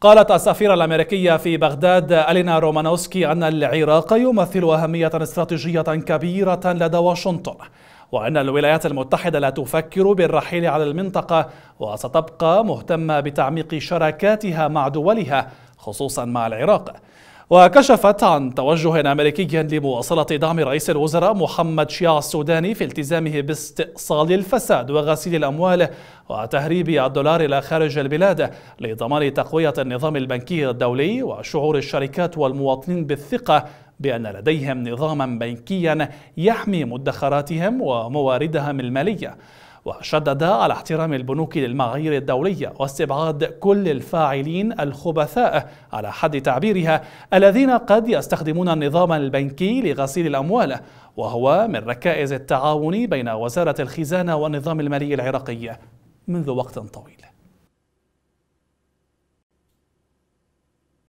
قالت السفيرة الأمريكية في بغداد ألينا رومانوسكي أن العراق يمثل أهمية استراتيجية كبيرة لدى واشنطن وأن الولايات المتحدة لا تفكر بالرحيل على المنطقة وستبقى مهتمة بتعميق شراكاتها مع دولها خصوصا مع العراق. وكشفت عن توجه أمريكي لمواصلة دعم رئيس الوزراء محمد شياع السوداني في التزامه باستئصال الفساد وغسيل الأموال وتهريب الدولار إلى خارج البلاد لضمان تقوية النظام البنكي الدولي وشعور الشركات والمواطنين بالثقة بأن لديهم نظاما بنكيا يحمي مدخراتهم ومواردهم المالية. وشدد على احترام البنوك للمعايير الدولية واستبعاد كل الفاعلين الخبثاء على حد تعبيرها الذين قد يستخدمون النظام البنكي لغسيل الأموال وهو من ركائز التعاون بين وزارة الخزانة والنظام المالي العراقي منذ وقت طويل.